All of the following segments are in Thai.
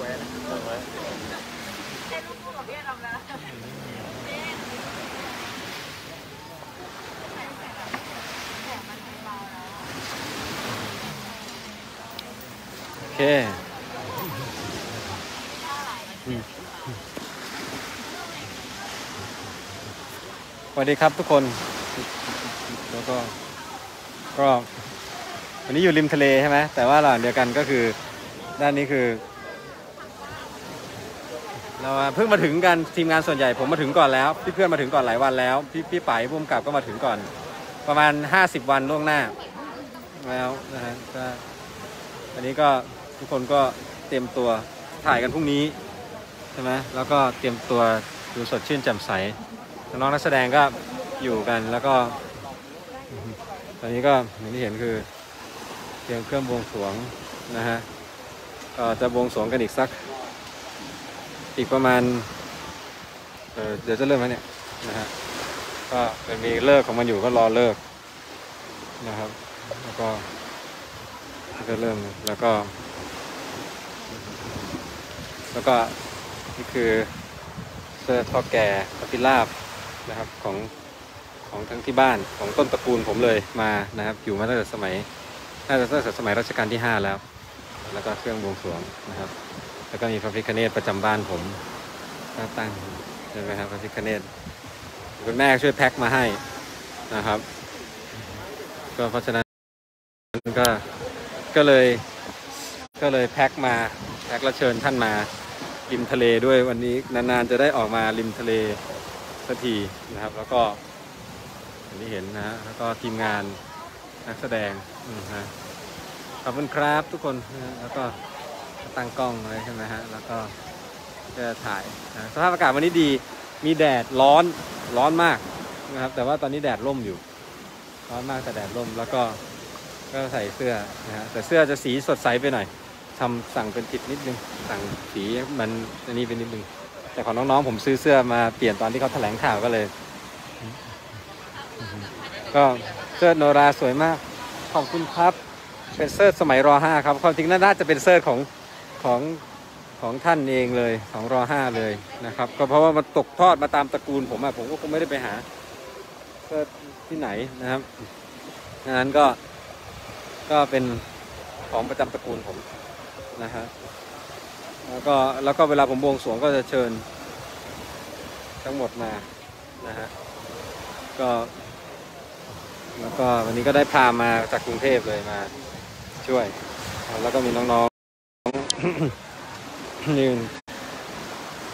วยนะจำไว้ให้ลูกพูดกับพี่ทำแล้วโอเคอืมสวัสดีครับทุกคน แล้วก็ ก็วันนี้อยู่ริมทะเลใช่ไหมแต่ว่าหลังเดียวกันก็คือ ด้านนี้คือ เราเพิ่งมาถึงกันทีมงานส่วนใหญ่ผมมาถึงก่อนแล้วพี่เพื่อนมาถึงก่อนหลายวันแล้ว พี่พี่ป๋ายพุ่มกับก็มาถึงก่อน ประมาณ 50 วันล่วงหน้าแล้วนะฮะก็อันนี้ก็ทุกคนก็เตรียมตัวถ่ายกันพรุ่งนี้ใช่ไหมแล้วก็เตรียมตัวดูสดชื่นแจ่มใสน้องนักแสดงก็อยู่กันแล้วก็ ตอนนี้ก็อย่างที่เห็นคือเตรียมเครื่องบวงสรวงนะฮะก็จะบวงสรวงกันอีกสัก อีกประมาณเเดี๋ยวจะเริ่มแล้วเนี่ยนะฮะก็มันมีเลิกของมันอยู่ก็รอเลิกนะครับ แล้วก็ก็เริ่มแล้วก็ แล้วก็นี่คือเสื้อทอแก่ปฏิลาบนะครับของของทั้งที่บ้านของต้นตระกูลผมเลยมานะครับ อยู่มาตั้งแต่สมัยน่าจะตั้งแต่สมัยรัชกาลที่ 5 แล้ว แล้วก็เครื่องบวงสรวงนะครับ แล้วก็มีพระพิฆเนศประจำบ้านผมก็ตั้งใช่ไหมครับพระพิฆเนศคุณแม่ช่วยแพ็คมาให้นะครับ ก็เพราะฉะนั้นก็ก็เลยก็เลยแพ็คมาแพ็คแล้วเชิญท่านมาริมทะเลด้วยวันนี้นานๆจะได้ออกมาริมทะเลสักทีนะครับ แล้วก็อย่างที่เห็นนะฮะแล้วก็ทีมงานนักแสดงอืมฮะขอบคุณครับทุกคนแล้วก็ ตั้งกล้องอะไรใช่ไหมฮะ แล้วก็จะถ่ายนะสภาพอากาศวันนี้ดี มีแดดร้อน ร้อนมากนะครับ แต่ว่าตอนนี้แดดร่มอยู่ ร้อนมากแต่แดดร่ม แล้วก็ ก็ใส่เสื้อนะฮะ แต่เสื้อจะสีสดใสไปหน่อยทำสั่งเป็นผิดนิดนึง สั่งสีมันอันนี้เป็นนิดนึง แต่ของน้องๆผมซื้อเสื้อมาเปลี่ยนตอนที่เขาแถลงข่าวก็เลย ก็เสื้อโนราสวยมาก ขอบคุณครับเป็นเสื้อสมัยรอห้าครับ ความจริงน่าจะเป็นเสื้อของ ของของท่านเองเลยของรอห้าเลยนะครับ ก็เพราะว่ามันตกทอดมาตามตระกูลผมอะผมก็คงไม่ได้ไปหาที่ไหนนะครับดังนั้นก็ก็เป็นของประจำตระกูลผมนะฮะแล้วก็แล้วก็เวลาผมบวงสรวงก็จะเชิญทั้งหมดมานะฮะก็แล้วก็วันนี้ก็ได้พามาจากกรุงเทพเลยมาช่วย แล้วก็มีน้องๆ น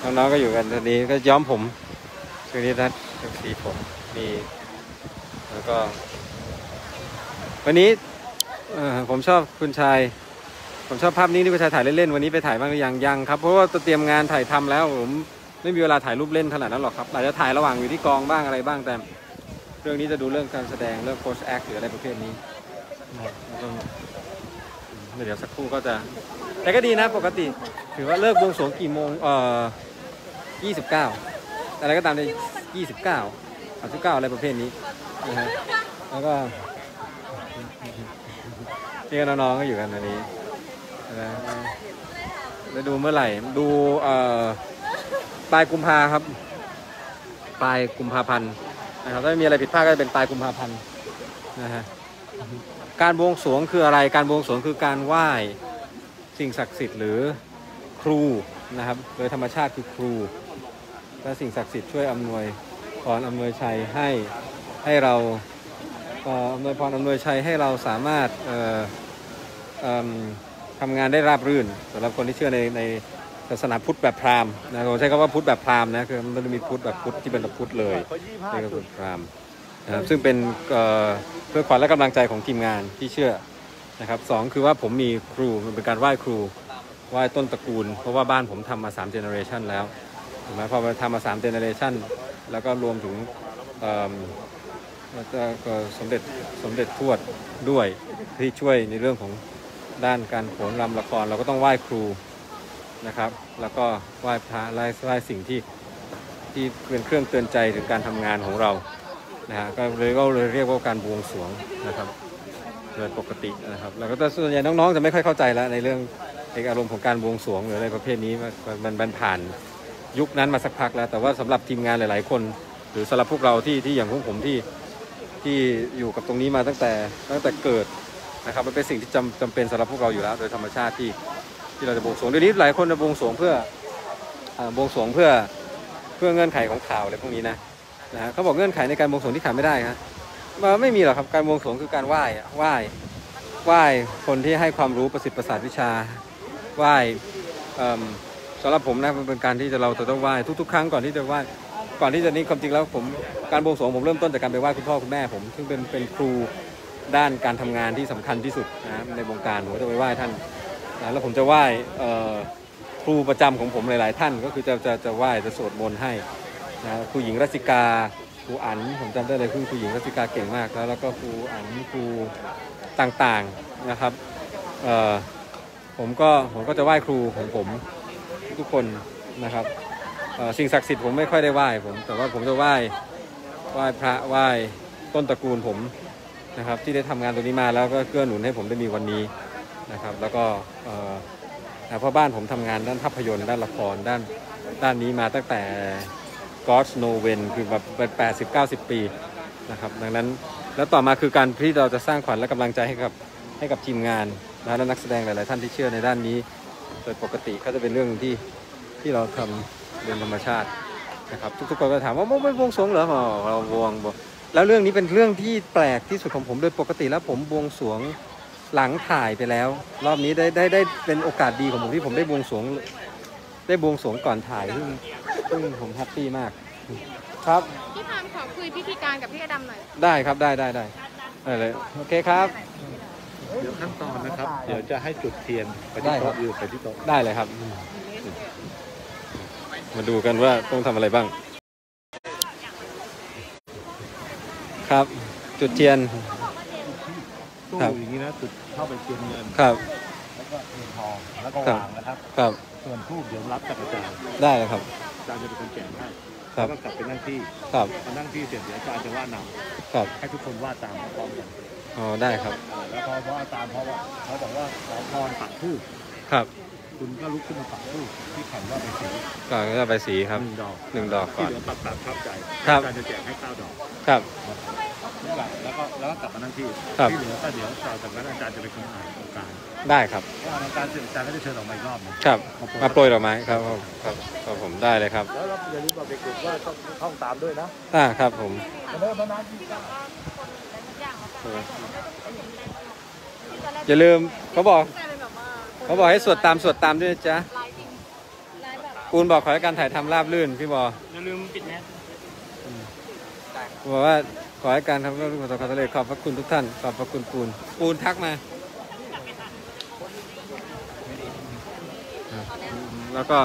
น้องๆก็อยู่กันตอนนี้ก็ย้อมผมคืนนี้นัดสีผมมีแล้วก็ วันนี้ผมชอบคุณชาย ผมชอบภาพนี้ที่คุณชายถ่ายเล่นๆวันนี้ไปถ่ายบ้างหรือยังยังครับเพราะว่าเตรียมงานถ่ายทำแล้วผมไม่มีเวลาถ่ายรูปเล่นขนาดนั้นหรอกครับอาจจะถ่ายระหว่างอยู่ที่กองบ้างอะไรบ้างแต่ เรื่องนี้จะดูเรื่องการแสดงเรื่องโ o สแอคหรืออะไรประเภทนี้แล้วก็ เดี๋ยวสักครู่ก็จะ แต่ก็ดีนะปกติ ถือว่าเลิกบวงสรวงกี่โมงเอ่อ29อะไรก็ตามใน29 39อะไรประเภทนี้นะฮะแล้วก็พี่กับน้องๆก็อยู่กันอันนี้นะจะดูเมื่อไหร่ ดูเอ่อปลายกุมภาครับ ปลายกุมภาพันธ์นะครับถ้าไม่มีอะไรผิดพลาดก็จะเป็นปลายกุมภาพันธ์นะฮะ การบวงสรวงคืออะไร การบวงสรวงคือการไหว้สิ่งศักดิ์สิทธิ์หรือครูนะครับ โดยธรรมชาติคือครู และสิ่งศักดิ์สิทธิ์ช่วยอำนวยพรอำนวยชัยให้ให้เราเอ่ออำนวยพรอำนวยชัยให้เราสามารถเอ่อเอิ่มทำงานได้ราบรื่นสำหรับคนที่เชื่อในในศาสนาพุทธแบบพราหมณ์นะผมใช้คำว่าพุทธแบบพราหมณ์นะคือมันจะมีพุทธแบบพุทธที่เป็นแบบพุทธเลยเขายี่ห้านี่ก็จุคืดอพราม นะครับซึ่งเป็นเพื่อขวัญและกำลังใจของทีมงานที่เชื่อนะครับสองคือว่าผมมีครูมันเป็นการไหว้ครูไหว้ต้นตระกูล เพราะว่าบ้านผมทำมา3 generation แล้วถูกไหมพอมาทำมา3 generation แล้วก็รวมถึงเอิ่มแล้วก็สมเด็จสมเด็จทวดด้วยที่ช่วยในเรื่องของด้านการโขนรำละครเราก็ต้องไหว้ครูนะครับ แล้วก็ไหว้พระไหว้ไหว้สิ่งที่ที่เป็นเครื่องเตือนใจถึงการทำงานของเรา นะฮะก็เลยก็เลยเรียกว่าการบวงสรวงนะครับโดยปกตินะครับ แล้วก็แต่ส่วนใหญ่น้องๆจะไม่ค่อยเข้าใจแล้วในเรื่องไอกอารมณ์ของการบวงสรวงหรืออะไรประเภทนี้มันมันผ่านยุคนั้นมาสักพักแล้ว แต่ว่าสำหรับทีมงานหลาย ๆ คน หรือสำหรับพวกเราที่ที่อย่างพวกผมที่ที่อยู่กับตรงนี้มาตั้งแต่ตั้งแต่เกิดนะครับมันเป็นสิ่งที่จำจำเป็นสำหรับพวกเราอยู่แล้ว โดยธรรมชาติที่ที่เราจะบวงสรวงเดี๋ยวนี้หลายคนจะบวงสรวงเพื่ออบวงสรวงเพื่อเพื่อเงื่อนไขของข่าวอะไรพวกนี้นะ นะฮะเขาบอกเงื่อนไขในการบวงสรวงที่ขาดไม่ได้ฮะมันไม่มีหรอกครับการบวงสรวงคือการไหว้อะไหว้ไหว้คนที่ให้ความรู้ประสิทธิ์ประสาทวิชาไหว้สำหรับผมนะมันเป็นการที่จะเราจะต้องไหว้ทุกๆ ครั้งก่อนที่จะไหว้ก่อนที่จะนี้ความจริงแล้วผมการบวงสรวงผมเริ่มต้นจากการไปไหว้คุณพ่อคุณแม่ ผมซึ่งเป็นเป็นครูด้านการทำงานที่สำคัญที่สุดนะในวงการผมจะไปไหว้ท่านนะแล้วผมจะไหว้ครูประจำของผมหลาย ๆ ท่าน ก็คือจะจะจะไหว้จะสวดมนต์ให้ นะครูหญิงรัชกาครูอั๋นผมจำได้เลยคือครูหญิงรัชกาเก่งมากแล้วแล้วก็ครูอั๋นครูต่างๆนะครับเอ่อผมก็ผมก็จะไหว้ครูของผมทุกคนนะครับเอ่อสิ่งศักดิ์สิทธิ์ผมไม่ค่อยได้ไหว้ผมแต่ว่าผมจะไหว้ไหว้พระไหว้ต้นตระกูลผมนะครับ ที่ได้ทำงานตรงนี้มาแล้วก็เกื้อหนุนให้ผมได้มีวันนี้นะครับ แล้วก็เอ่อเพราะบ้านผมทำงานด้านภาพยนตร์ด้านละครด้านด้านนี้มาตั้งแต่ God's No w e n คือแบบเป็น80 90ปีนะครับดังนั้นแล้วต่อมาคือการที่เราจะสร้างขวัญและกำลังใจให้กับให้กับทีมงานนะและนักแสดงหลาย ๆ ท่านที่เชื่อในด้านนี้ โดยปกติก็จะเป็นเรื่องที่ที่เราทำเรื่องธรรมชาตินะครับทุก ๆ คนก็ถามว่าไม่บวงสรวงเหรอเราบวงบวงแล้วเรื่องนี้เป็นเรื่องที่แปลกที่สุดของผมโดยปกติแล้วผมบวงสรวงหลังถ่ายไปแล้ว รอบนี้ได้ได้ได้เป็นโอกาสดีของผมที่ผมได้บวงสรวง ได้บวงสรวงก่อนถ่ายซึ่งซึ่งผมแฮปปี้มาก ครับ พี่พามขอคุยพิธีการกับพี่อดำหน่อย ได้ครับได้ได้ได้ได้เลยโอเคครับ เดี๋ยวขั้นตอนนะครับ เดี๋ยวจะให้จุดเทียนไปได้ที่ครับโต๊ะอยู่ไปที่โต๊ะได้เลยครับ มาดูกันว่าต้องทำอะไรบ้าง ครับจุดเทียนตู้ครับอย่างนี้นะจุดเข้าไปเทียนเงินครับ แล้วก็เทียนทองแล้วก็ครับวางนะครับครับ ส่วนทูบเดี๋ยวรับจากอาจารย์ได้เลยครับ อาจารย์จะเป็นคนแจกให้ครัแล้บ วก็กลับไปนั่งที่ครับ พอนั่งที่เสร็จเดี๋ยวอาจารย์จะว่านำครับให้ทุกคนว่าตามพร้อมกันอ๋อ ได้ครับ แล้วพอพออาจารย์เขาว่าเขาบอกว่าขอพรปักทูบครับคุณก็ลุกขึ้นมาปักทูบที่แผ่นว่าเป็นสีก่อนก็จะไปสีครับ หนึ่งดอกหนึ่งดอกก่ที่อนเหลือปักปักทับใจครับ อาจารย์จะแจกให้เก้าดอก ครับ แล้วก็แล้วก็กลับมานั่งที่ครับ ที่เหลือก็เดี๋ยวจากนั้นอาจารย์จะเป็นคนอ่านองค์การ ได้ครับว่าอาจารย์อาจารย์ก็จะเชิญออกมาอีกรอบหนึงครับ มาโปรยดอกไม้ครับครับครับครับผมได้เลยครับแล้วเราอย่าลืมบอกเด็กๆว่าต้องท่องตามด้วยนะอ่าครับผมเริ่มนานที่อย่าลืมเขาบอก แต่เลยแบบว่าเขาบอกให้สวดตามสวดตามด้วยนะจ๊ะลายจริงลายแบบปูนบอกขอให้การถ่ายทำราบรื่นพี่บออย่าลืมปิดแมส บอกว่าขอให้การทำเรื่องประสบความสำเร็จขอบพระคุณทุกท่านขอบพระคุณปูนปูนทักมา แล้วก็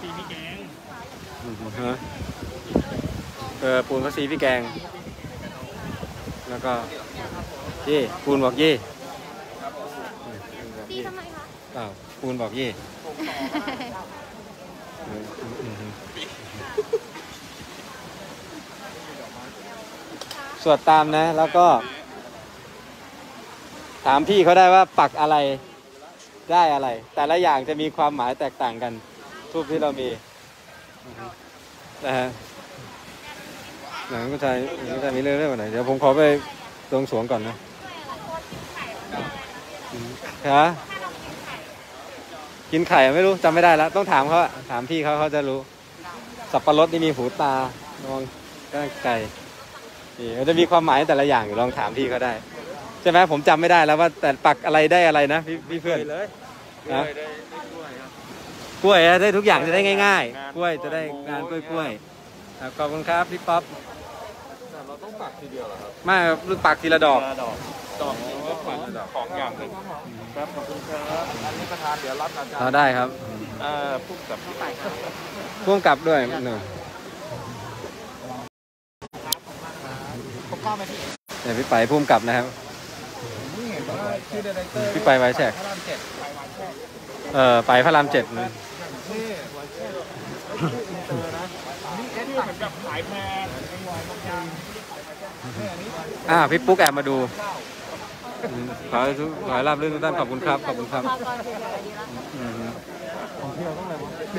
ปีพี่แกงฮะเออปูนก็สีพี่แกง แล้วก็เย่ปูนบอกเย่ตีทำไมคะเปล่าปูนบอกเย่เอออืมสวดตามนะ แล้วก็ ถามพี่เขาได้ว่าปักอะไร ได้อะไร แต่ละอย่างจะมีความหมายแตกต่างกัน ทูปที่เรามีนะฮะหนังก็ใจหนังก็ใจมีเรื่องเรื่องไหนเดี๋ยวผมขอไปลงสวงก่อนนะฮะกินไข่ไม่รู้จำไม่ได้แล้ว ต้องถามเขาถามพี่เขาเขาจะรู้ สับปะรดนี่มีหูตาลองก้างไก่นี่มันจะมีความหมายแต่ละอย่างอยู่ลองถามพี่เขาได้ ใช่ไหมผมจำไม่ได้แล้วว่าแต่ปักอะไรได้อะไรนะพี่พี่เพื่อน เลยนะได้ได้กล้วยครับ กล้วยอะได้ทุกอย่างจะได้ง่าย ๆ กล้วยจะได้งานกล้วยกล้วยๆครับขอบคุณครับพี่ป๊อปเราต้องปักทีเดียวเหรอครับไมาปักทีละดอก ดอกดอกนี้ก็ปักของอย่างหนึ่งครับขอบคุณครับอันนี้ประธานเดี๋ยวรับอาจารเอาย์ได้ครับเอ่อพูดกับพี่ไปพ่วงกลับด้วยหนึ่งผมเข้ามาที่ เดี๋ยวพี่ไปพ่วงกลับนะครับนี่เห็นว่า ชื่อเดเรคเตอร์พี่ไปไว้แฉกพระรามเจ็ดไปวันแรกเออไปพระรามเจ็ดนะนี่วันแรกชื่ออินเตอร์นะนี่เอสเหมือนกับขายแพงไอ้วายบางอย่างนี่อันนี้อ่าพี่ปุ๊กแอบมาดูเอืมขอให้ทุกขอให้ราบรื่นทุกท่านขอบคุณครับขอบคุณครับพากรเฉยๆดีละอืม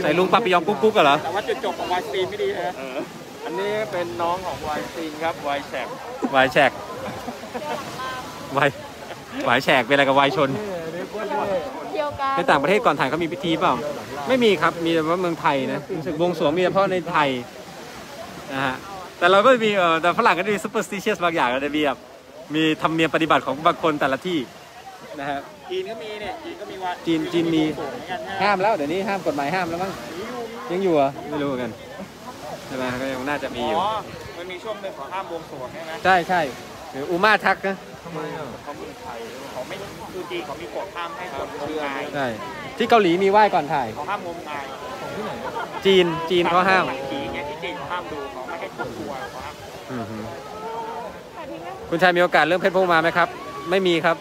ใส่ลุงปาปิยองกุ๊กกุ๊กเหรอแต่ว่าจุดจบของไวน์สตีนไม่ดีนะอันนี้เป็นน้องของไวน์สตีนครับไวน์แสบวายแฉกวาย วายแฉกเป็นอะไรกับวายชนเที่ยวกันในต่างประเทศก่อนถ่ายเขามีพิธีเปล่า ไม่มีครับมีแต่ว่าเมืองไทยนะรู้สึกวงสวงมีเฉพาะในไทยนะฮะแต่เราก็มีเออแต่ฝรั่งก็จะมี superstitious บางอย่างก็จะมีแบบมีธรรมเนียมปฏิบัติของบางคนแต่ละที่นะฮะจีนก็มีเนี่ยจีนก็มีวายจีนจีนมีห้ามแล้วเดี๋ยวนี้ห้ามกฎหมายห้ามแล้วมั้งยังอยู่เหรอไม่รู้เหมือนกันใช่ไหมก็ยังน่าจะมีอยู่มันมีช่วงหนึ่งขอห้ามวงสวงใช่ไหมใช่ใช่ ออูมาทักนะเขาเมืองไทยเขาไม่คือจีนเขามีกฎห้ามให้คนงมงายใช่ที่เกาหลีมีไหว้ก่อนถ่าย เขาห้ามงมงายจีนจีนเขาห้ามหนังผีเงี้ยที่จีนเขาห้ามดูเขาไม่ให้คนกลัวเขาห้ามอือฮึคุณชายมีโอกาสเรื่องเพชรพงมาไหมครับ ไม่มีครับ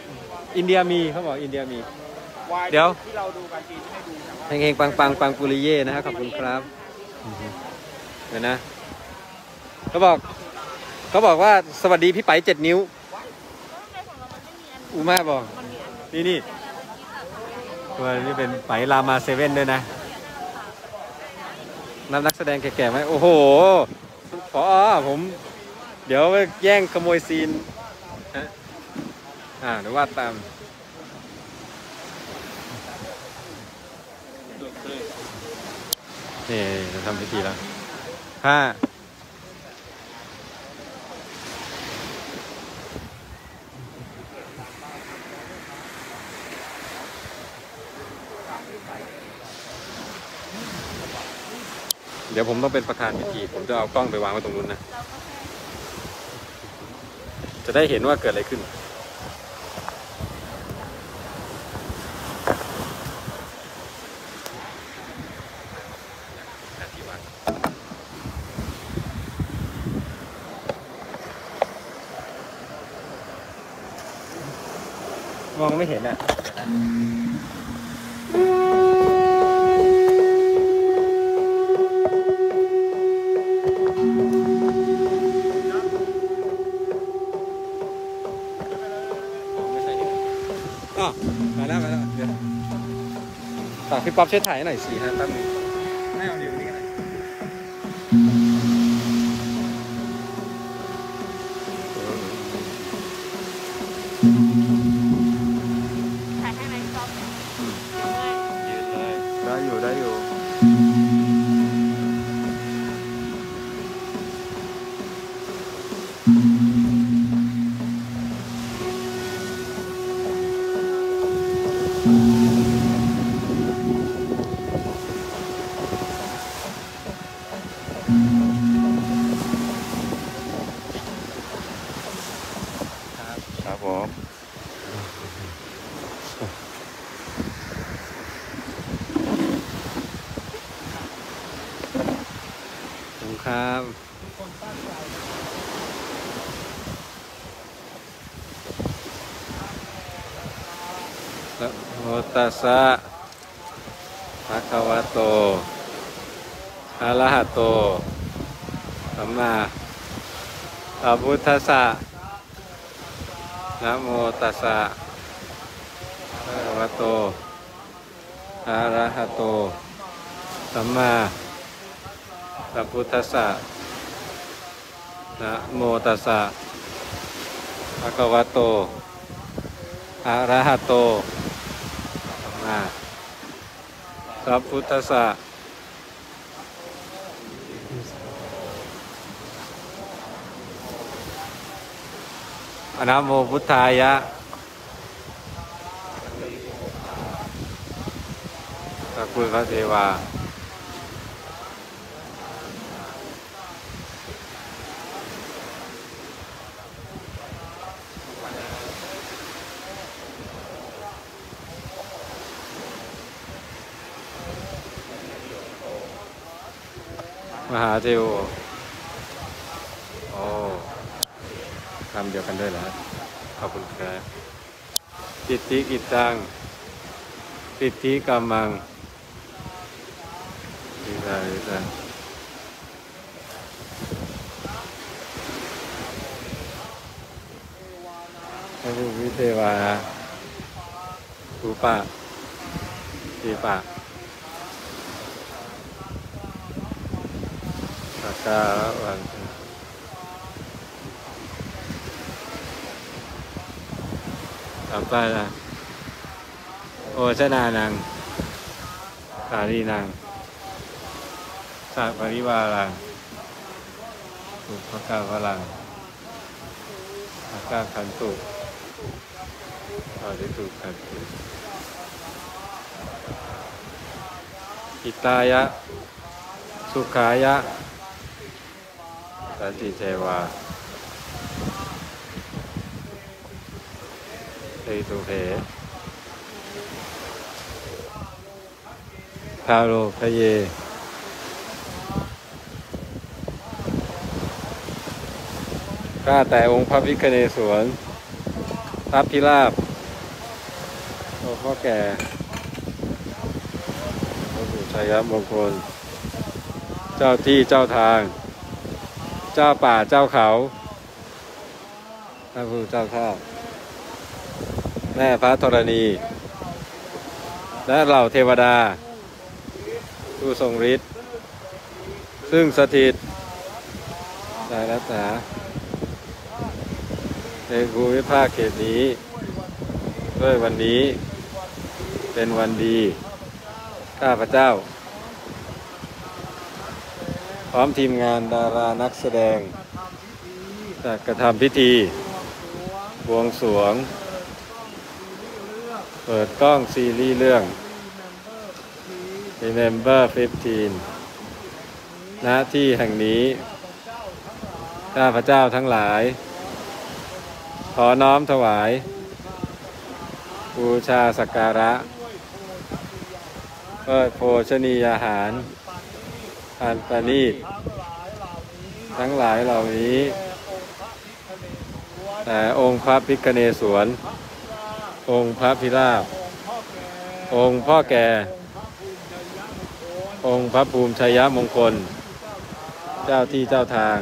อินเดียมีเขาบอกอินเดียมีวายเดี๋ยว ที่เราดูกันจีนไม่ให้ดูแต่ว่าเฮงๆปังปังปังปุริเย่นะครับขอบคุณครับอือฮึเดี๋ยวนะเขาบอก เขาบอกว่าสวัสดีพี่ไปเจ็ดนิ้วอูมาบอก นี่นี่ตัวนี้เป็นไปรามาเซเว่นด้วยนะนับนักแสดงแก่ๆไหมโอ้โหพอผม เดี๋ยวแย่งขโมยซีนฮะอ่าเดี๋ยววาตามนี่ทำพิธีแล้วห้า เดี๋ยวผมต้องเป็นประธานพิธี ผมจะเอากล้องไปวางไว้ตรงนู้นนะ จะได้เห็นว่าเกิดอะไรขึ้น มองไม่เห็นอะ่ป๊อปช่วยถ่ายให้หน่อยสิฮะแป๊บนึง สะภะคะวะโตอะระหะโตสัมมาสัมพุทธัสสะนะโมตัสสะภะคะวะโตอะระหะโตสัมมาสัมพุทธัสสะนะโมตัสสะภะคะวะโตอะระหะโตาสัพพุทธัสสะอะนะโมพุทธายะพระคุณพระเทวา เทโอโอ้คำเดียวกันด้วยเหรอขอบคุณครับปิติกิจตังปิติกามังดีใจดีใจพระวิเทวารูปะทีปะ สักการะวันต่อไปนะโอชนานังสารีนังสัพปริวารังสุภกาพลังอากาคันตุสาธิตุคันตุอิตายะ สุขายะ สันติเทวาเตตุเพคาโรพเย ข้าแต่องค์พระวิคเนศวรพระพิราบโอ้พ่อแก่พระบุชัยมงคล เจ้าที่เจ้าทาง เจ้าป่าเจ้าเขาพระผู้เจ้าท่าแม่พระธรณี และเหล่าเทวดา ผู้ทรงฤทธิ์ซึ่งสถิตในรัตนาในภูมิภาคเขตนี้ ด้วยวันนี้เป็นวันดี ข้าพเจ้า ร้อมทีมงานดารานักแสดงจะกระทำพิธี บวงสรวง เปิดกล้องซีรีส์เรื่อง Remember 15ณที่แห่งนี้ ข้าพเจ้าทั้งหลาย ขอน้อมถวายบูชาสักการะ เปิดโภชนียาหาร อันประณีตทั้งหลายเหล่านี้ แต่องค์พระพิคเนศวรองค์พระพิราบ องค์พ่อแก่ องค์พระภูมิชัยมงคล เจ้าที่เจ้าทาง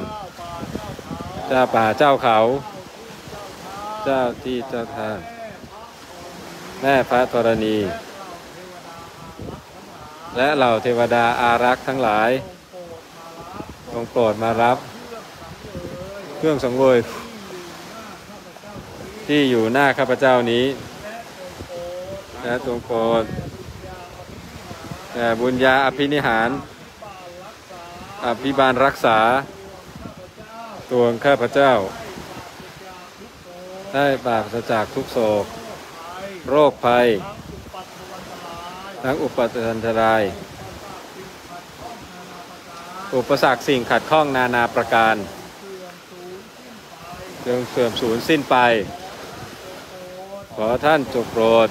เจ้าป่าเจ้าเขา เจ้าที่เจ้าทาง แม่พระธรณี และเหล่าเทวดาอารักษ์ทั้งหลาย จงโปรดมารับ เครื่องสังเวยที่อยู่หน้าข้าพเจ้านี้และจงโปรดแต่บุญญาอภินิหาร อภิบาลรักษา ตัวข้าพเจ้า ได้ปราศจากทุกโศก โรคภัย ทั้งอุปทานตราย อุปสรรคสิ่งขัดข้องนานาประการจงเสื่อมสูญสิ้นไป ขอท่านจงโปรด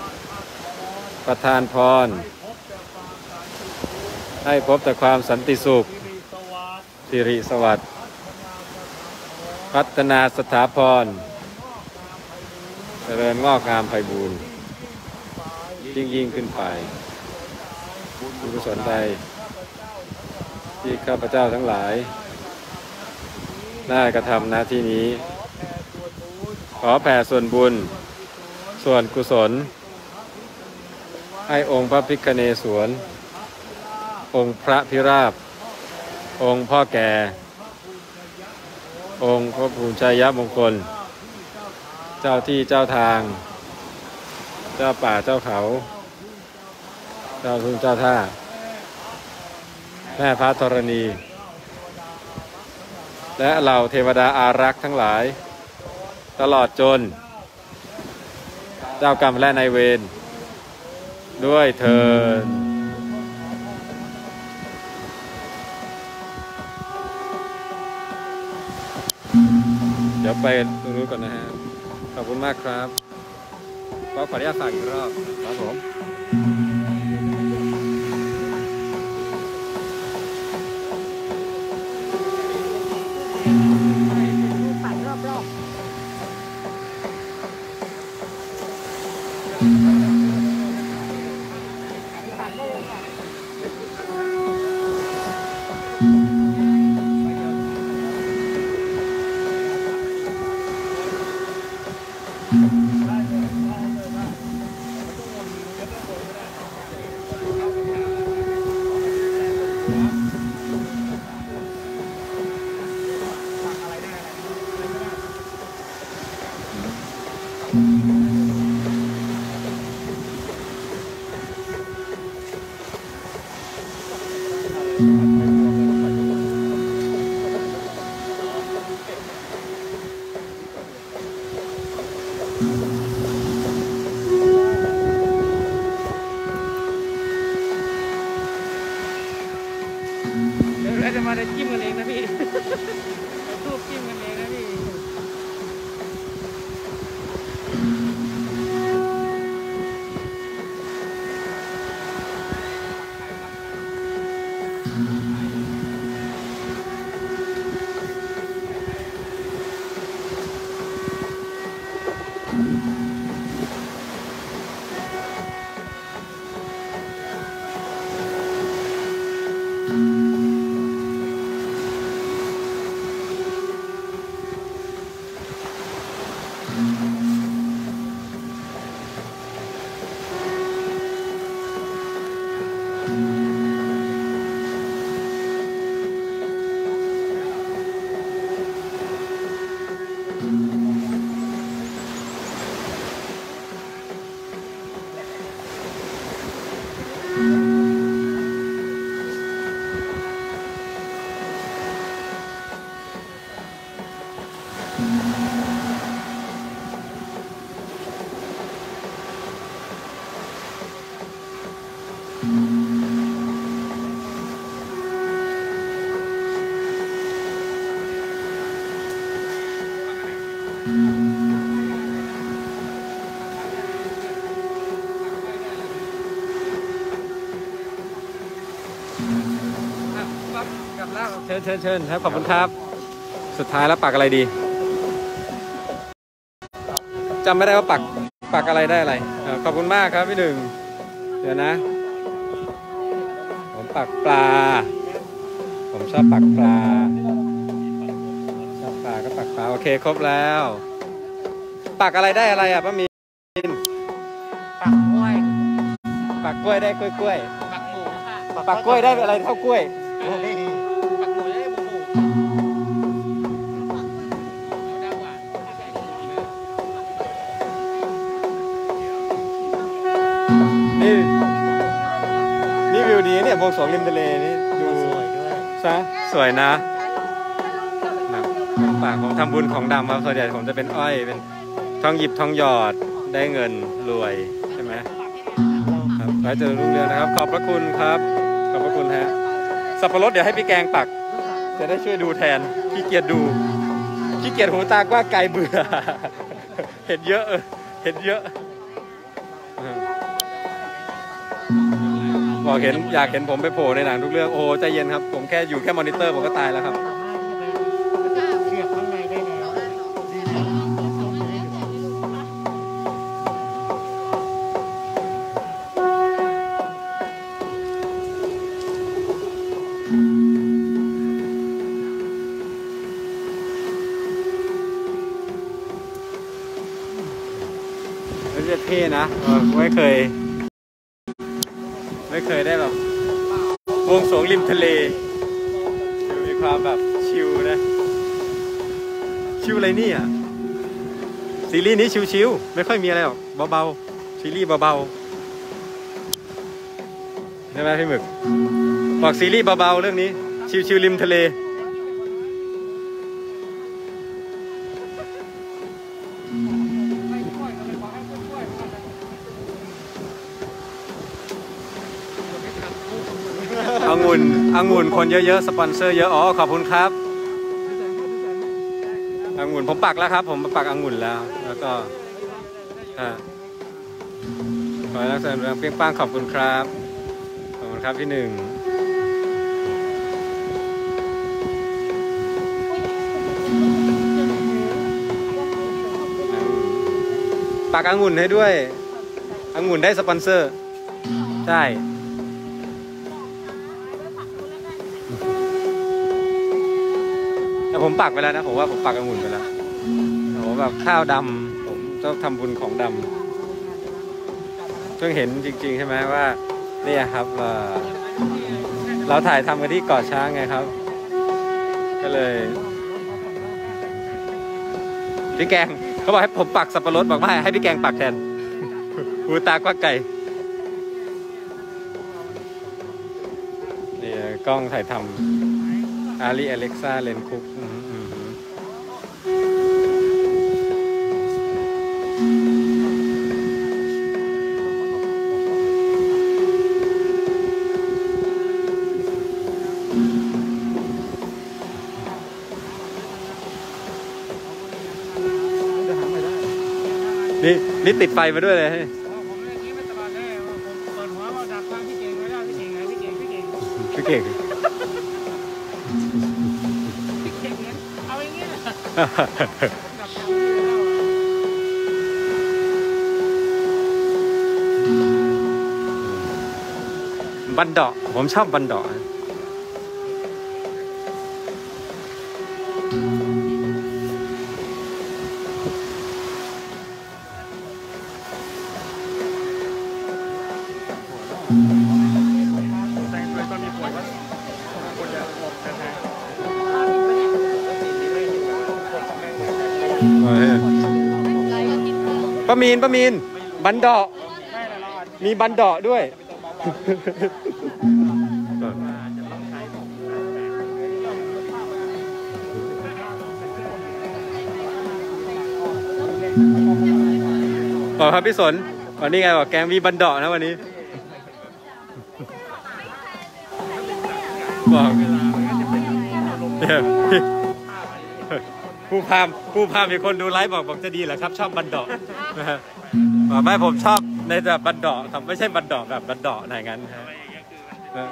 ประทานพร ให้พบแต่ความสันติสุขสิริสวัสดิ์พัฒนาสถาพร เจริญงอกงามไพบูรณ์ยิ่งยิ่งขึ้นไปบุญกุศลใด ที่ข้าพเจ้าทั้งหลาย ได้กระทำหน้าที่นี้ ขอแผ่ส่วนบุญ ส่วนกุศล ให้องค์พระพิคเนศวรองค์พระพิราบ องค์พ่อแก่ องค์พระภูมิชัยมงคล เจ้าที่เจ้าทาง เจ้าป่าเจ้าเขา เจ้าทุ่งเจ้าท่า แม่พระธรณี และเหล่าเทวดาอารักษ์ทั้งหลาย ตลอดจน เจ้ากรรมและนายเวรด้วยเถิดเดี๋ยวไปตรงนู้นก่อนนะฮะ ขอบคุณมากครับก็ขออนุญาตฝากอีกรอบครับผม เชิญเชิญเชิญครับขอบคุณครับ สุดท้ายแล้วปักอะไรดีจำไม่ได้ว่าปักปักอะไรได้อะไรเอ่อขอบคุณมากครับพี่หนึ่งเดี๋ยวนะ ผมปักปลา ผมชอบปักปลาชอบปลาก็ปักปลาโอเคครบแล้ว ปักอะไรได้อะไรอะป้ามีนปักกล้วยปักกล้วยได้กล้วยกล้วยปักหมูค่ะปักกล้วยได้อะไรเท่ากล้วย นนี่นี่วิวดีเนี่ยบวงสรวงริมทะเลนี่ดูสวยด้วยซะสวยนะนะของฝากของทำบุญของดำครับส่วนใหญ่ผมจะเป็นอ้อยเป็นทองหยิบทองหยอดได้เงินรวยใช่ไหมครับไว้เจอรุ่งเรืองนะครับ ขอบพระคุณครับ ขอบพระคุณฮะสับปะรดเดี๋ยวให้พี่แกงปัก จะได้ช่วยดูแทนขี้เกียจดูขี้เกียจหูตากว้างไกลเบื่อ เห็นเยอะเห็นเยอะบอกเห็นอยากเห็นผมไปโผล่ในหนังทุกเรื่องโอ้ใจเย็นครับ ผมแค่อยู่แค่มอนิเตอร์ผมก็ตายแล้วครับ ไม่ใช่เท่นะไม่เคย ไม่เคยได้แบบวงสวงริมทะเล มีความแบบชิลนะ ชิลอะไรนี่ยซีรีส์นี้ชิลๆไม่ค่อยมีอะไรหรอกเบาๆซีรีส์เบาๆใช่ไหมพี่หมึกบอกซีรีส์เบาๆเรื่องนี้ ชิลๆริมทะเล องุ่นคนเยอะๆ สปอนเซอร์เยอะ อ๋อ ขอบคุณครับองุ่นผมปักแล้วครับ ผมปักองุ่นแล้ว แล้วก็ขอรักษาเรื่องเปี้ยงป้างขอบคุณครับ ขอบคุณครับพี่หนึ่งปักองุ่นให้ด้วยองุ่นได้สปอนเซอร์ใช่ ผมปักไปแล้วนะ ผมว่าผมปักองุ่นไปแล้วผมแบบข้าวดำผมต้องทำบุญของดำเพิ่งเห็นจริง ๆ ใช่ไหมว่าเนี่ยครับเอ่อเราถ่ายทำกันที่เกาะช้างไงครับ ก็เลยพี่แกงเขาบอกให้ผมปักสับปะรดบอกไม่ให้พี่แกงปักแทนหูตากว่าไก่นี่กล้องถ่ายทำ อารีอเล็กซ่าเลนคุกอืมอืมอืมนี่นี่ติดไฟมาด้วยเลยผมเรื่ บันดอผมชอบบันดอ มีนป้ามีน บันดาะมีบันดาะด้วย บอกครับพี่สนวันนี้ไงบอกแกงมีบันดาะนะวันนี้ บอกผู้พามผู้พามีคนดูไลฟ์บอกบอกจะดีเหรอครับ ชอบบันดอก ไม่ผมชอบในแบบบันเดาะครับไม่ใช่บันเดาะแบบบันเดาะอะไรงั้นฮะเออ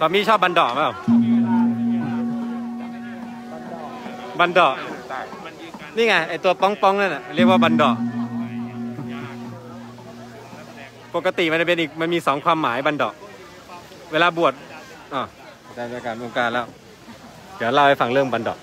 ตอนนี้ชอบบันเดาะเปล่าบันเดาะนี่ไงไอตัวป้องป้องๆนั่นน่ะเรียกว่าบันเดาะปกติมันจะเป็นอีกมันมีสองความหมายบันเดาะเวลาบวชอ๋ออาจารย์ประการวงการแล้ว เดี๋ยวเล่าให้ฟังเรื่องบันเดาะ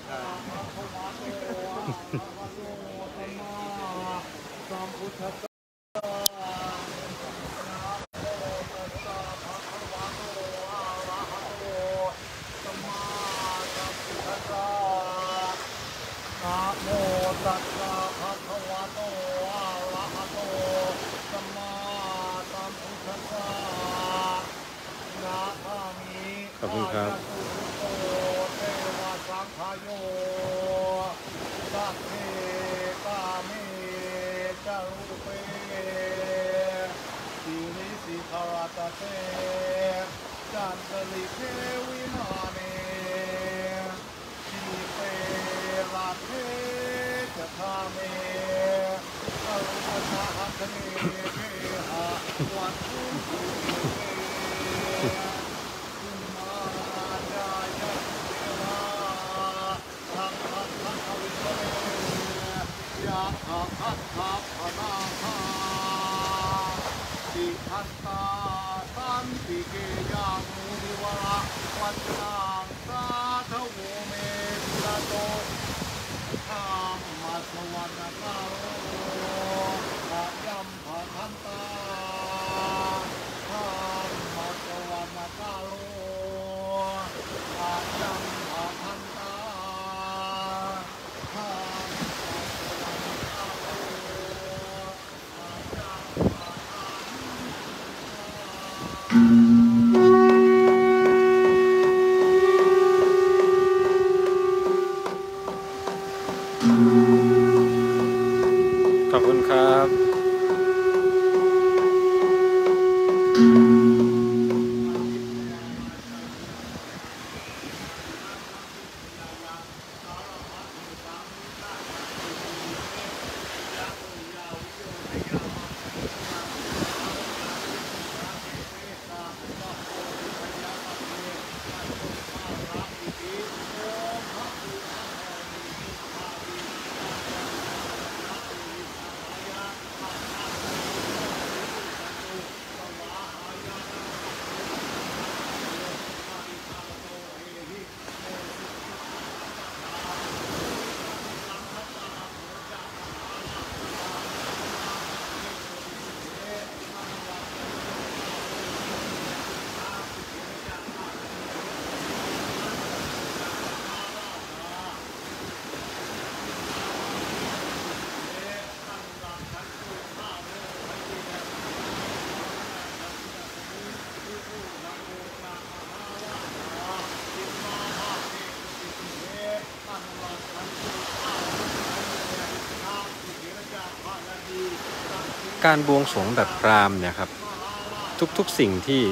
การบวงสรวงแบบพราหมณ์เนี่ยครับ ทุกๆสิ่งที่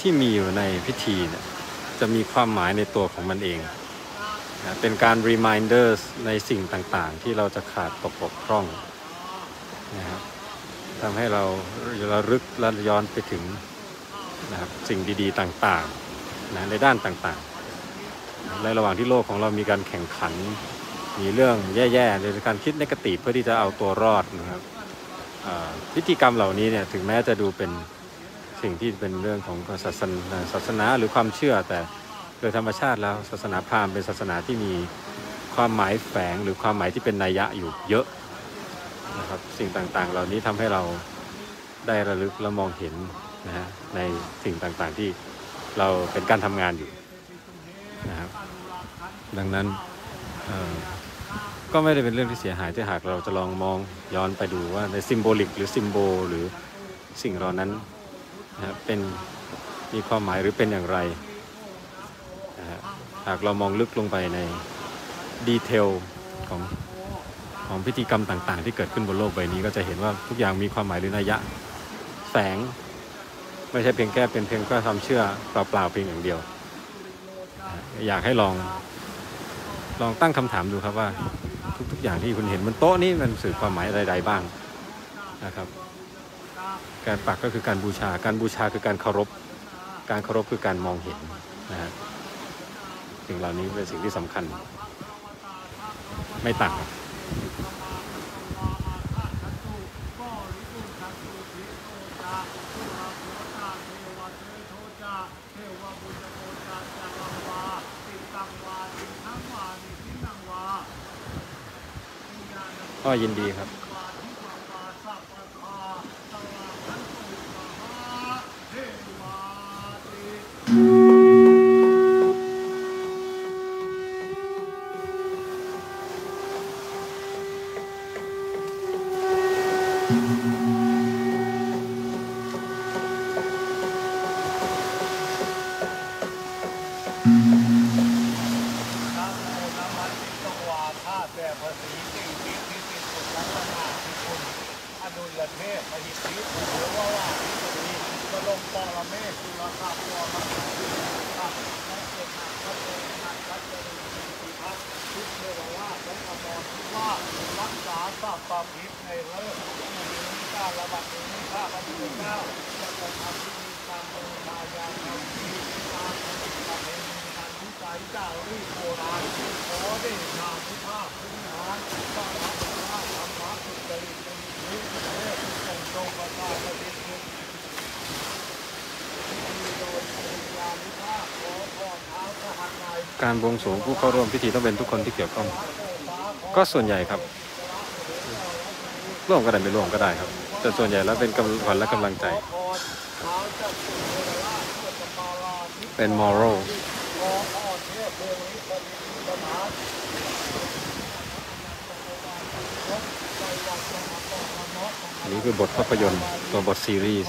ที่มีอยู่ในพิธีเนี่ยจะมีความหมายในตัวของมันเองนะเป็นการ reminders ในสิ่งต่างๆ ที่เราจะขาดตกบกพร่องนะครับทำให้เราเระลึกและย้อนไปถึงนะครับสิ่งดีๆต่างๆนะในด้านต่างๆ ในระหว่างที่โลกของเรามีการแข่งขัน มีเรื่องแย่ๆในการคิดนกติเพื่อที่จะเอาตัวรอดนะครับ พิธีกรรมเหล่านี้เนี่ยถึงแม้จะดูเป็นสิ่งที่เป็นเรื่องของศาสนาศาสนาหรือความเชื่อแต่โดยธรรมชาติแล้วศาสนาพราหมณ์เป็นศาสนาที่มีความหมายแฝงหรือความหมายที่เป็นนัยยะอยู่เยอะนะครับสิ่งต่างๆ เหล่านี้ทำให้เราได้ระลึกและมองเห็นนะฮะในสิ่งต่างๆที่เราเป็นการทำงานอยู่นะครับดังนั้นเอ่อ ก็ไม่ได้เป็นเรื่องที่เสียหายที่หากเราจะลองมองย้อนไปดูว่าในซิมโบลิกหรือซิมโบลหรือสิ่งเหล่านั้นนะครับเป็นมีความหมายหรือเป็นอย่างไรนะฮะหากเรามองลึกลงไปในดีเทลของของพิธีกรรมต่างๆ ที่เกิดขึ้นบนโลกใบนี้ก็จะเห็นว่าทุกอย่างมีความหมายหรือนัยยะแฝงไม่ใช่เพียงแค่เป็นเพียงแค่ความเชื่อเปล่าๆเพียงอย่างเดียว อยากให้ลองลองตั้งคำถามดูครับว่า ทุก ๆ อย่างที่คุณเห็นบนโต๊ะนี้มันสื่อความหมายใดๆบ้างนะครับ การปักก็คือการบูชา การบูชาคือการเคารพ การเคารพคือการมองเห็นนะฮะสิ่งเหล่านี้เป็นสิ่งที่สำคัญ ไม่ต่าง ก็ยินดีครับ นะโมนะมันติตวาท่าแต่ภาษีสิ่งที่ที่ติดสุดลักษณะที่คุณอนุลเทพมหิทธิหรือว่าว่าที่ตรีบรมปรเมศสุรศักดิ์วรมังคับและเกิดมาพระโพธินักรัตเริสิพัฒน์ทุกเทวราชและอมรที่ว่ารักษาสัพพพิษในเลิกในนี้ก้าระบัดนี้ข้าพระพุทธเจ้าจะกระทำที่มีตามโลกายาธรรมที่ตามปฏิบัติในการวิจัยจารีตโบราณขอเดชานุภาพพื้นฐานพระรัตนธรรมะสุจริตในนี้เทศทรงทรงประกาศประดิษฐ์ที่มีโดยปริยานุภาพขอพรเท้าพระหัตถ์ใน การบวงสรวงผู้เข้าร่วมพิธีต้องเป็นทุกคนที่เกี่ยวข้อง ก็ส่วนใหญ่ครับ ร่วมก็ได้ไม่ร่วมก็ได้ครับ แต่ส่วนใหญ่แล้วเป็นกำลังขวัญและกำลังใจ เป็นมอรัลอ นนี้คือบทภาพยนตร์ตัวบทซีรีส์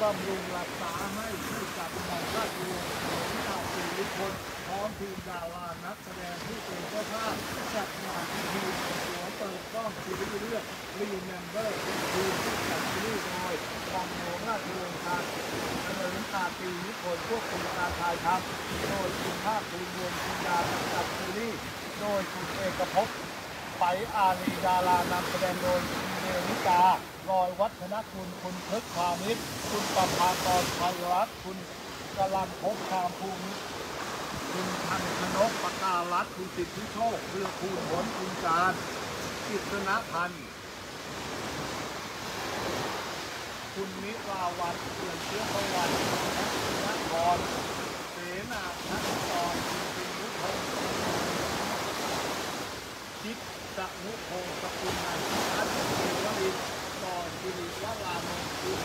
บำรุงรักษาให้ผู้จัดงานราชวงศ์ของชาวสิริพลพร้อมทีมดารานักแสดงที่เป็นเจ้าภาพจัดงานพิธี เปิดกล้องซีรีส์เรื่องรีเมมเบอร์เป็นทีมที่จัดซีรีส์โดยกองหลวงราชวงศ์ชาติเฉลิมตาตีนิพนธ์ควบคุมการถ่ายทำโดยคุณภาคภูมิวงศ์คุณดากำกับซีรีส์โดยคุณเอกภพไปอารีดารานำแสดงโดยคุณเมริกาลอยวัฒนคุณคุณพึกพาณิชย์คุณประภากรชัยรัตน์คุณกลันพบคามภูมิคุณพันธนกปกาลัตน์คุณสิทธิโชคเรือคูณผลคุณการ กิตนพันธ์คุณนิราวันเปลี่ยนเชื้อประวัติและคุณนครเสนาทักษรคุณปินุพงศ์ชิดสนุพงศ์สกุลนันท์ทัศน์ศิวรินทร์ต่อสิริวรามงคล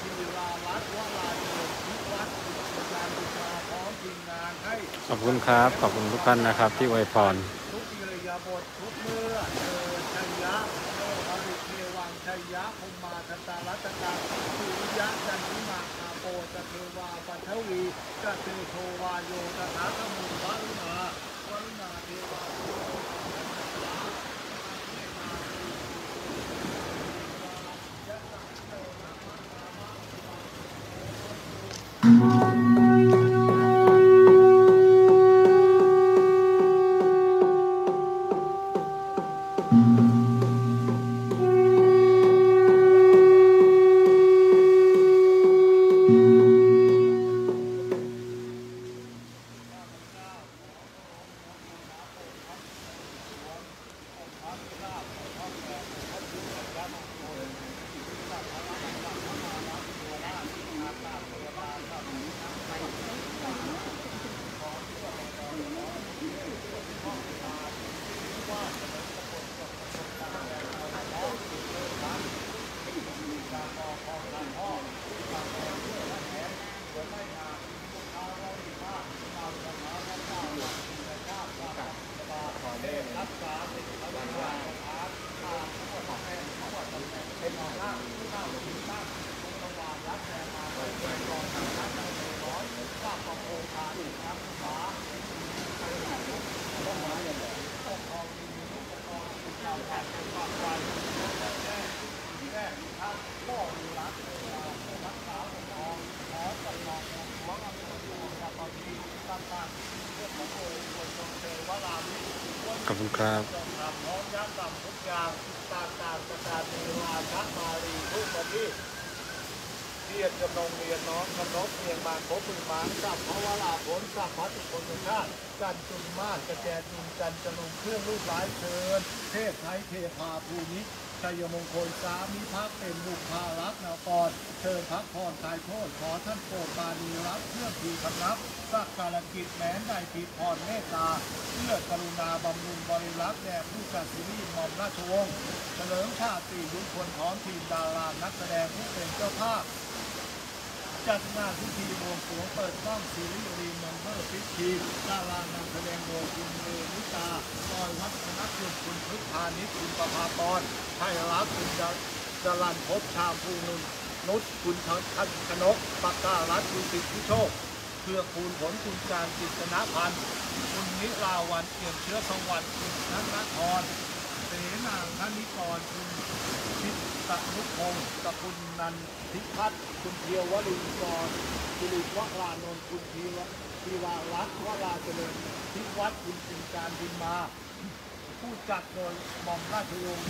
ศิริลารัตวราเจริญพิวัฒน์คุณอาจารย์บุชาพร้อมทีมงานให้ขอบคุณครับ ขอบคุณทุกท่านนะครับที่อวยพรทุกอิริยาบถทุกเมื่อเออชัยยะโอภริเทวังชัยยะ ภุมมาทันตารัตตาสุริยะจันทิมาอาโปตะเท วาปัทวีกะเตโทวาโยตถาคมุวารุณาวรุณาเทวา ครับเรียนจำนงเรียนน้องกำนบเรียนบานพบมือมานกับพระวราผลสับพระตุคนชาติจันจุนมาศกระแจจุนจันจนุงเครื่องรูปหลายเชิญเทพไทยเทพาภูมิ ชัยมงคลสามิพักเป็นบุคภารักนากรเชิญพักพรทายโทษขอท่านโปรดปรานีรับเพื่องทีคำนับสักการกิจแม้นใดผิพรเมตตาเพื่อกรุณาบำรุงบริรักษ์แด่ผู้จัดซีรีส์หม่อมราชวงศ์เฉลิมชาติยุคคนพร้อมทีมดารานักแสดงผู้เป็นเจ้าภาพ จัดงานพิธีบวงสรวงเปิดกล้องซีรีส์รีนัมเบอร์ฟิทีดารานำแสดงโดยคุณเมนิตาลอยวัฒนคุณคุณพฤกพานิชคุณประภาปรไทยรัฐคุณจจรันพบชามภูนุนนุชคุณทัศนกปากการัฐคุณสิทธิโชคเพื่อคูณผลคุณการจิตนาพันธ์คุณนิราวันเอี่ยมเชื้อสวัสดิ์คุณนันนทรเสนางธนิกรคุณชิตตะนุพงศ์กับคุณนัน ทิพัฒน์คุณเทียววลินกรสิริวรานนท์คุณทีวทีวารัตน์วราเจริญทิวัฒน์คุณสิงการบินมา ผู้จัดโดยหม่อมราชวงศ์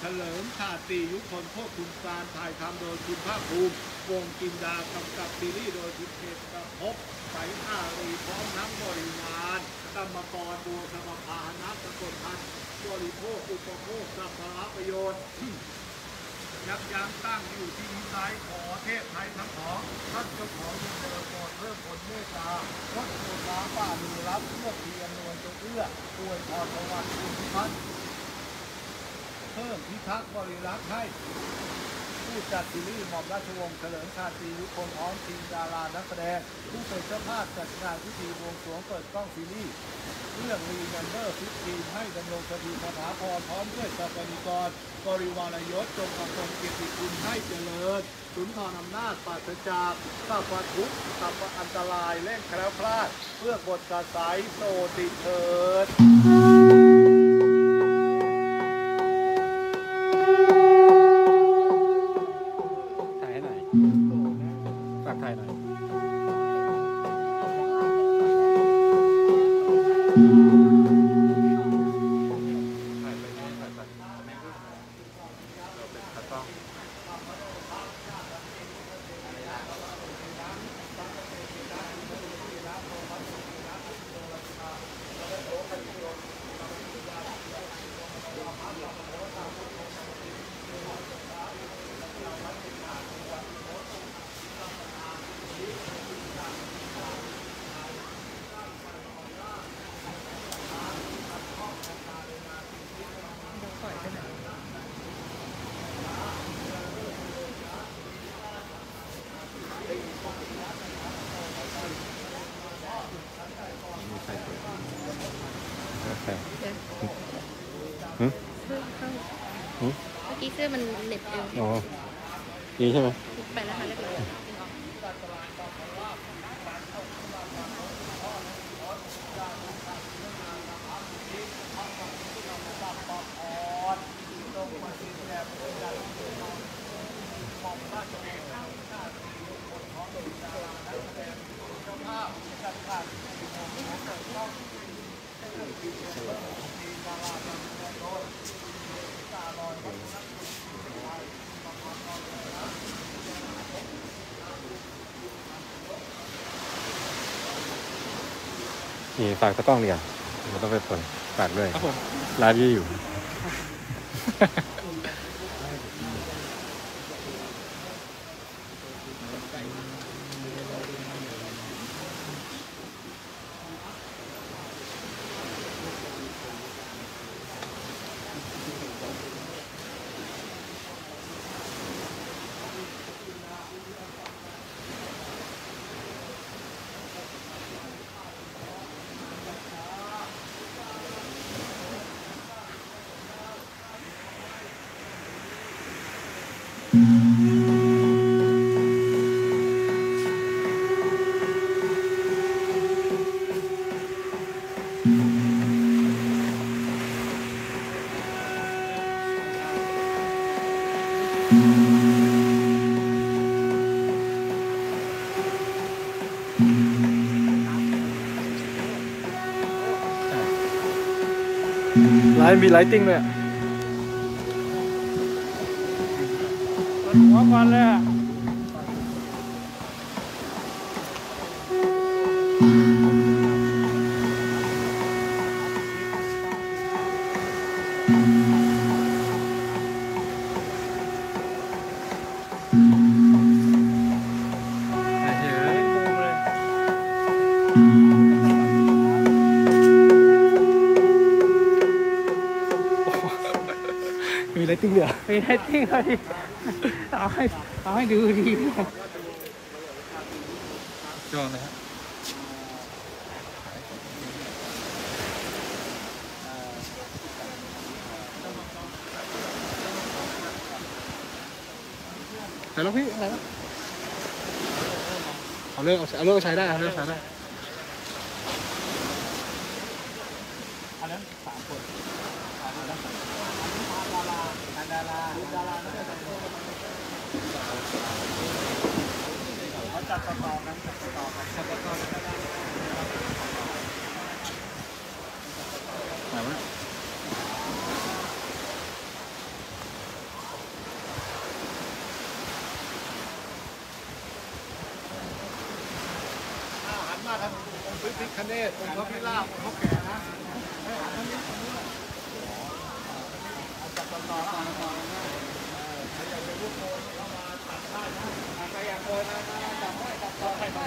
เฉลิมชาตรียุคลโคตรคุณการถ่ายทำโดยคุณภาคภูมิวงกินดากำกับซีรีส์โดยคุณเขตกระพบใสอารีพร้อมทั้งบริวารกรรมกรบัวสมภานักสะกดพันธ์บริโภคอุปโภคสัพพะประโยชน์ ยับยั้งตั้งอยู่ที่นิสัยขอเทพไทยทั้งสองท่านเจ้าของยังเดินโปรดเพิ่มผลเมตตาลดโทษล้างป่ามีรับเพื่อเพียรนวลจงเอื้ออวยพรประวัติคุณพิพัฒน์เพิ่มพิทักษ์บริรักษ์ให้ ผู้จัดซีรีส์หม่อมราชวงศ์เฉลิมชาตรียุคลพร้อมทีมดารานักแสดง ผู้เป็นเจ้าภาพจัดงานพิธีบวงสรวงเปิดกล้องซีรีส์เรื่อง Remember Fifteen ให้ดำรงคดีคาถาพรพร้อมด้วยสัพพนิกรบริวารยศจงกำรงเกียรติคุณให้เจริญสุนทรอำนาจปราศจากสัพพทุกข์สัพพอันตรายเล่นแคล้วคลาด เพื่อบทกระสายโซติเถิด เหน็บเอว อ๋อนี่ใช่ไหม ไปแล้วค่ะเรียบร้อยดึงออก นี่ฝากตะกล้องดีกว่าเราต้องไปผลฝากด้วยครับผมร้านยี่อยู่ มีไลติ้งด้วยอะหัวควันเลยอะ ไลติ้งเลยเอาให้เอาให้ดูดีจองเลยฮะไหนแล้วพี่อะไรแล้วเอาเลิกเอาเอาเลิกเอาใช้ได้เอาเลิกเอาใช้ได้ อันนั้นสามคน ไหนวะ หันมาทางองค์พระพิฆเนศองค์พระพิราบองค์พระแก่นะให้หันทางนี้ทางนี้เอาจับต่อๆแล้วหันต่อๆนะเออใครอยากจะลุกโคนเข้ามาตัดได้นะใครอยากโคนนะนะจับได้จับต่อให้มา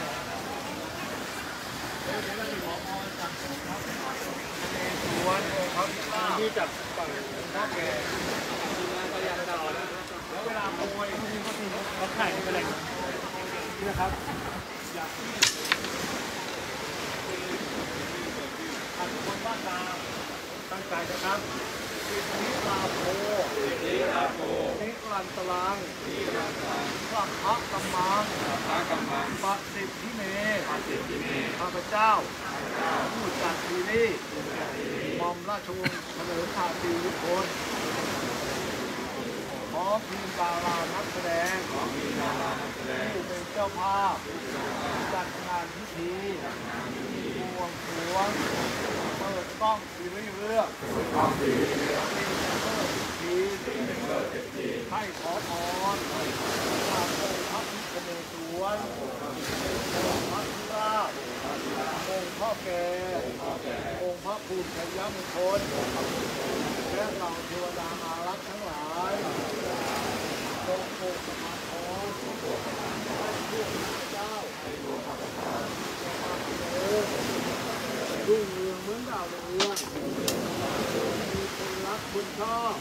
เดี๋ยวเดี๋ยวเราจะขอพรจากองค์พระพิฆเนศสวนองค์พระพิราบที่จับฝั่งองค์พระแก่แล้วเวลาโปรย เขาถ่ายไปเลยนี่นะครับอยากที่ท่านคนบ้านนาตั้งใจนะครับนิลาโภนิลาโภนิรันตรังนิรันตรังพระพระกัมมังพระกัมมังปฏิทิเมปฏิทิเมข้าพเจ้าผู้จัดซีรีส์หม่อมราชวงศ์เฉลิมชาตรียุคนขอพิม มพ์ดารานักแสดงผู้เป็นเจ้าภาพจัดงานพิธีบวงสรวงเปิดกล้องซีรีส์เรื่องเปิดกล้องซีรีส์เรื่องพิธีให้ขอพรจากองค์พระพิฆเนศวรองค์พระพิราบองค์พ่อแก่องค์พระภูมิชัยมงคล และเหล่าเทวดาอารักษ์ทั้งหลายทรงโปรดประทานพรให้พวกข้าเจ้ารุ่งเรืองเหมือนดาวเรืองมีคนรักคนชอบ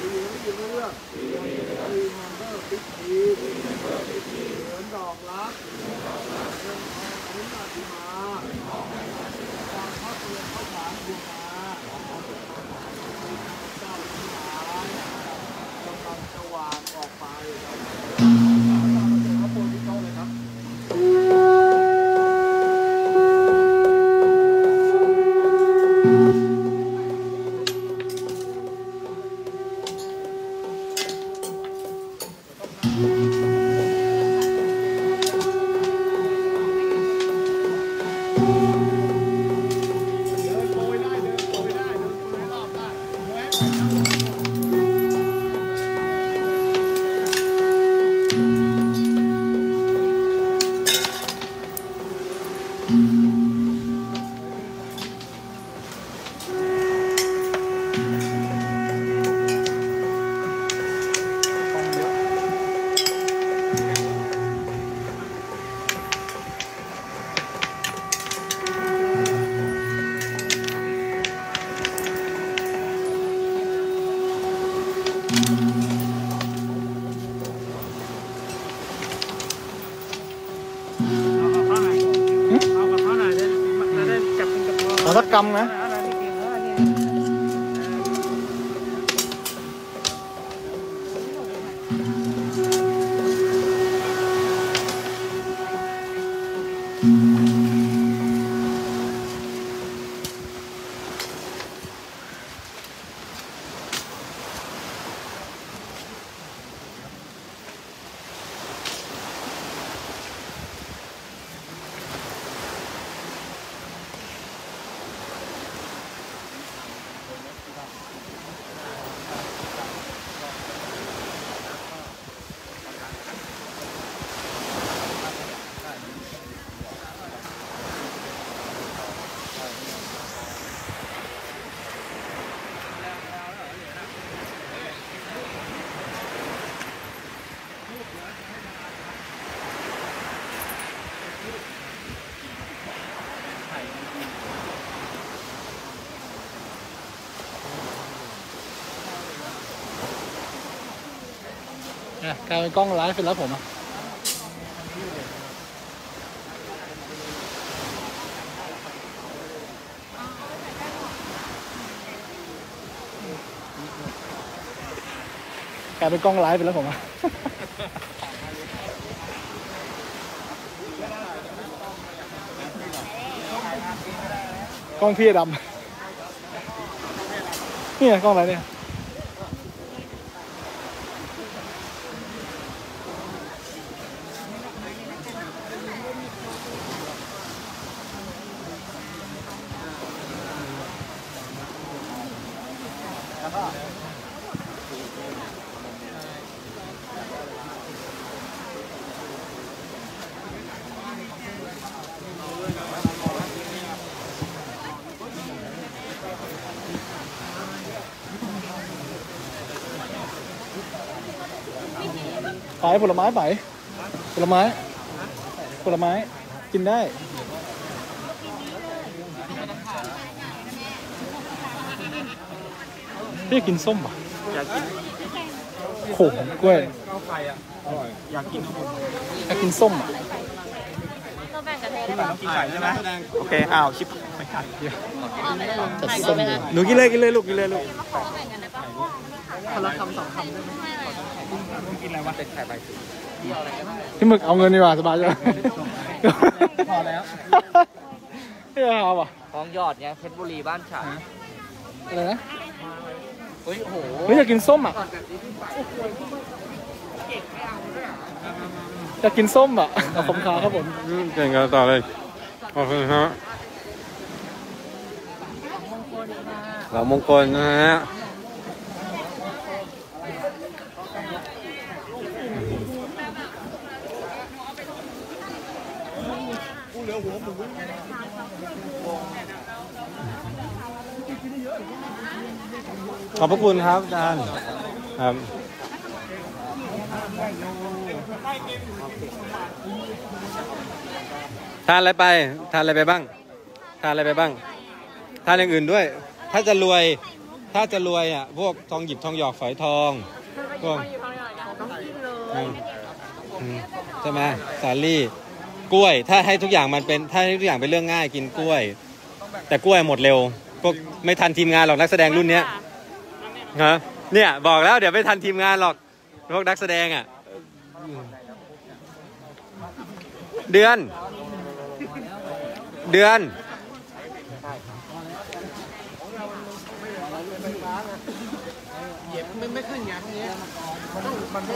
ดีไม่ดีเรื่องดีมันเบอร์พิธีเหมือนดอกรักเงินทองคุ้มอาธิมาความพระเรือนข้าวสารบัวง กลายเป็นกล้องไลฟ์เป็นแล้วผมอะกลายเป็นกล้องไลฟ์เป็นแล้วผมอะกล้องพี่ดำเนี่ยกล้องอะไรเนี่ย ผลไม้ไปผลไม้ผลไม้กินได้พี่กินส้มป่ะอยากกินโขมกล้วยข้าวไข่อะอร่อยอยากกินข้าวบนอยากกินส้มอะเราแบ่งกันเทได้ป่ะกินไข่ใช่ไหมโอเคอ้าวชิปไม่ไข่เอาไปเลยถ่ายก่อนไหมคะหนูกินเลยกินเลยลูกกินเลยลูกเราแบ่งกันได้ป่ะคนละคำสองคำไม่อะไร กินอะไรวะเป็นไข่ใบสีพี่หมึกเอาเงินดีกว่าสบายจังพอแล้วไม่เอาป่ะของยอดไงเพชรบุรีบ้านฉันอะไรนะเฮ้ยโหเฮ้ยอยากกินส้มอะอยากกินส้มอะขอบคุณครับครับผมเก่งกันต่อเลยขอบคุณครับเหล่ามงคลนะฮะ ขอบพระคุณครับอาจารย์ครับทานอะไรไป ทานอะไรไปบ้าง ทานอะไรไปบ้าง ทานอย่างอื่นด้วย ถ้าจะรวย ถ้าจะรวยอะ พวกทองหยิบทองหยอกฝอยทองพวกอืมอืมใช่ไหมสาลี่ กล้วย ถ้าให้ทุกอย่างมันเป็นถ้าให้ทุกอย่างเป็นเรื่องง่ายกินกล้วย แต่กล้วยหมดเร็วพวกไม่ทันทีมงานหรอกนักแสดงรุ่นเนี้ยฮะเนี่ยบอกแล้วเดี๋ยวไม่ทันทีมงานหรอกพวกนักแสดงอะเดือน เดือน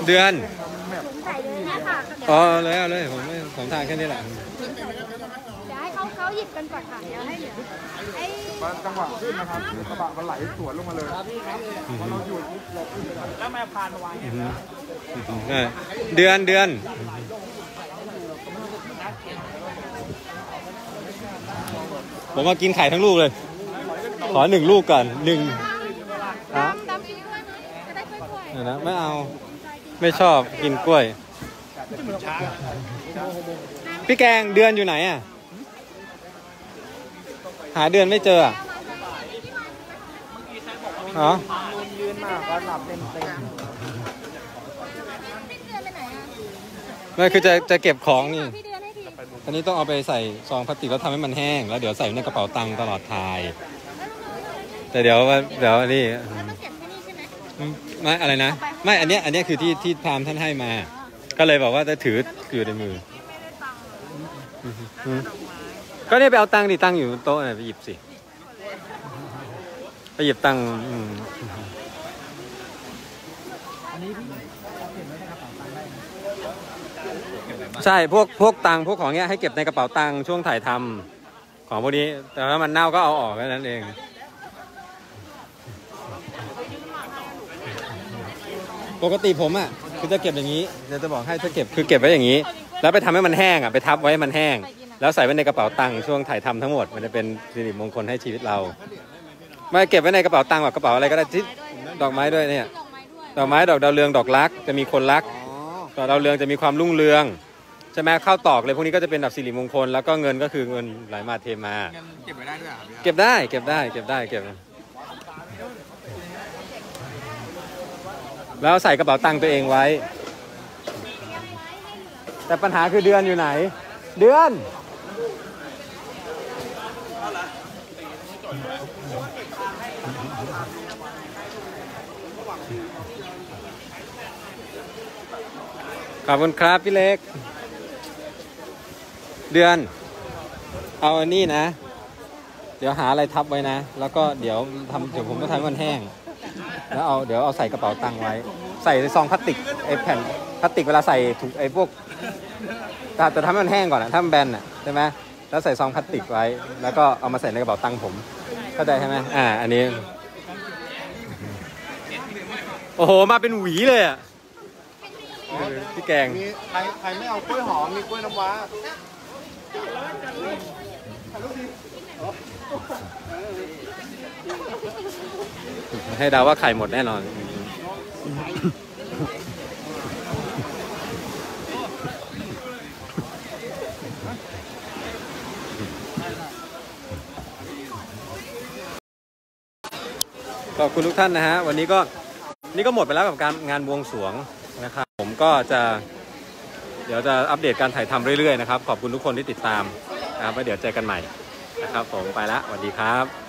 เดือน อ๋อเลยเอาเลยผมไม่ผมทานแค่นี้แหละเดี๋ยวให้เขาเขาหยิบกันก่อนค่ะเดี๋ยวให้เหลือไอ้จังหวะขึ้นนะครับกระบะมันไหลสวนลงมาเลยพอเราหยุดปุ๊บเราขึ้นเลยแล้วแม่พานมาวางอือฮึอือฮึเออเดือนเดือนผมมากินไข่ทั้งลูกเลย ขอหนึ่งลูกก่อนหนึ่งดำดำอีกด้วยนะจะได้ค่อยเดี๋ยวนะไม่เอา ไม่ชอบกินกล้วย พี่แกงเดือนอยู่ไหนอะ หาเดือนไม่เจออะอ๋อยืนมาก็หลับเต็มเต็มๆพี่เดือนไปไหนอะไม่คือจะจะเก็บของนี่พี่เดือนให้ทีอันนี้ต้องเอาไปใส่ซองพลาสติกแล้วทำให้มันแห้ง แล้วเดี๋ยวใส่ในกระเป๋าตังค์ตลอดทาย แต่เดี๋ยวว่าเดี๋ยวอันนี้แล้วก็เก็บที่นี่ใช่ไหมอืมไม่อะไรนะ ไม่อันเนี้ยอันเนี้ยคือที่ที่พราหมณ์ท่านให้มา ก็เลยบอกว่าจะถืออยู่ในมือ ก็เนี่ยไปเอาตังค์ดิตังค์อยู่บนโต๊ะน่ะไปหยิบสิ ไปหยิบตังค์อืมใช่พวกพวกตังค์พวกของเนี้ยให้เก็บในกระเป๋าตังค์ช่วงถ่ายทำของพวกนี้ แต่ว่ามันเน่าก็เอาออกแค่นั้นเอง ปกติผมอะ คือจะเก็บอย่างนี้เดี๋ยวจะบอกให้ถ้าเก็บคือเก็บไว้อย่างนี้ แล้วไปทำให้มันแห้งอะไปทับไว้ให้มันแห้ง แล้วใส่ไว้ในกระเป๋าตังค์ช่วงถ่ายทำทั้งหมด มันจะเป็นสิริมงคลให้ชีวิตเราไม่เก็บไว้ในกระเป๋าตังค์แบบกระเป๋าอะไรก็ได้ที่ดอกไม้ด้วยเนี่ยดอกไม้ด้วยดอกไม้ดอกดาวเรืองดอกรักจะมีคนรักดอกดาวเรืองจะมีความรุ่งเรืองใช่ไหมข้าวตอกเลยพวกนี้ก็จะเป็นแบบสิริมงคลแล้วก็เงินก็คือเงินไหลมาเทมา เก็บไว้ได้ด้วยครับเก็บได้เก็บได้เก็บได้เก็บ แล้วใส่กระเป๋าตังค์ตัวเองไว้ แต่ปัญหาคือเดือนอยู่ไหน เดือน ขอบคุณครับพี่เล็ก เดือน เอาอันนี้นะ เดี๋ยวหาอะไรทับไว้นะ แล้วก็เดี๋ยวทำเดี๋ยวผมต้องทำให้มันแห้ง แล้วเอาเดี๋ยวเอาใส่กระเป๋าตังค์ไว้ ใส่ในซองพลาสติกไอ้แผ่นพลาสติกเวลาใส่ถุงไอ้พวกแต่แต่ทำให้มันแห้งก่อนอะถ้ามันแบนอะใช่ไหมแล้วใส่ซองพลาสติกไว้ แล้วก็เอามาใส่ในกระเป๋าตังค์ผมเข้าใจใช่ไหมอ่า อันนี้ โอ้โห มาเป็นหวีเลยอะเออพี่แกงมีใครใครไม่เอากล้วยหอมมีกล้วยน้ำว้า ให้เดาว่าไข่หมดแน่นอน ขอบคุณทุกท่านนะฮะ วันนี้ก็นี่ก็หมดไปแล้วกับการงานบวงสรวงนะครับ ผมก็จะ เดี๋ยวจะอัปเดตการถ่ายทำเรื่อยๆนะครับ ขอบคุณทุกคนที่ติดตามนะครับแล้วเดี๋ยวเจอกันใหม่นะครับ ผมไปละสวัสดีครับ